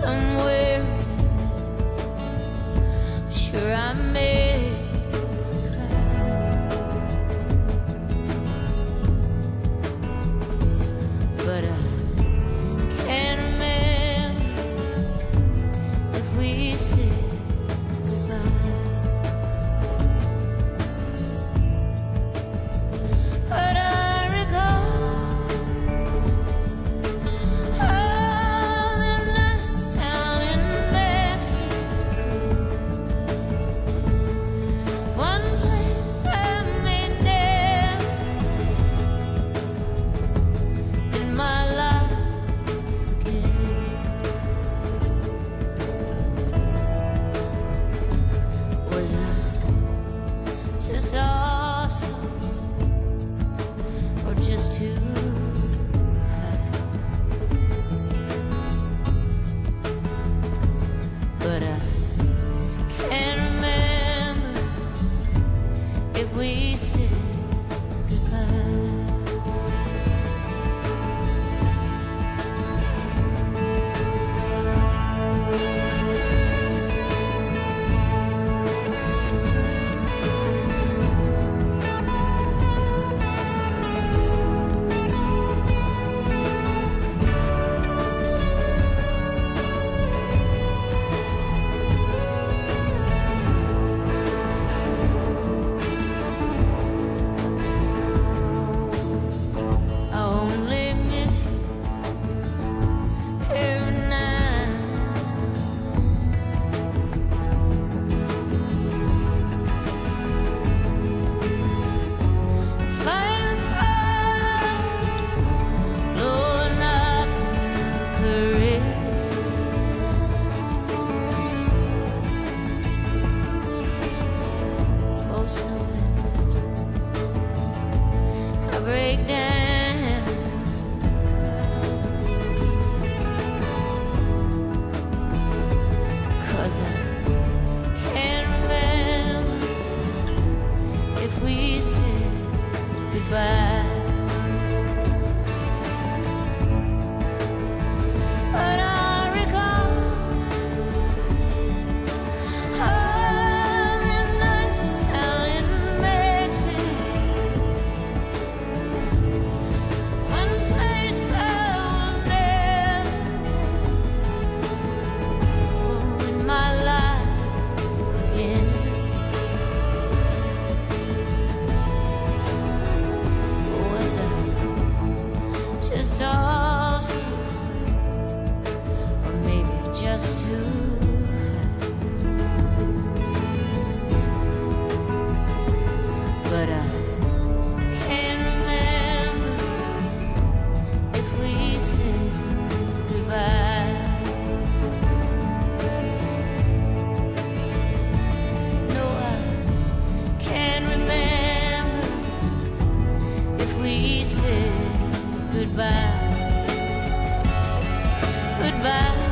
somewhere. I'm sure, I made it but I can't remember if we said. I goodbye. Goodbye.